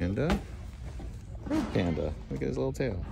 Panda. Panda. Look at his little tail.